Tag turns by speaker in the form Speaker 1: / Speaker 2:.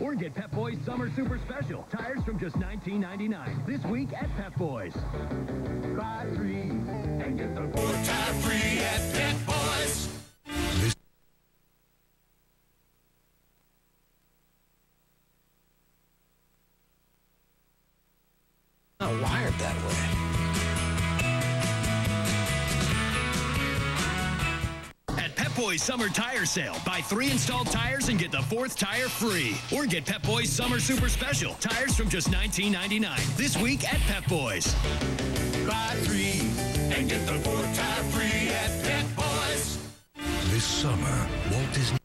Speaker 1: Or get Pep Boys Summer Super Special. Tires from just $19.99. This week at Pep Boys. Buy three and get the fourth tire free at Pep Boys.
Speaker 2: Not wired that way.
Speaker 3: Boys Summer Tire Sale. Buy three installed tires and get the fourth tire free. Or get Pep Boys Summer Super Special. Tires from just $19.99 this week at Pep Boys.
Speaker 1: Buy three and get the fourth tire free at Pep Boys. This summer, Walt Disney.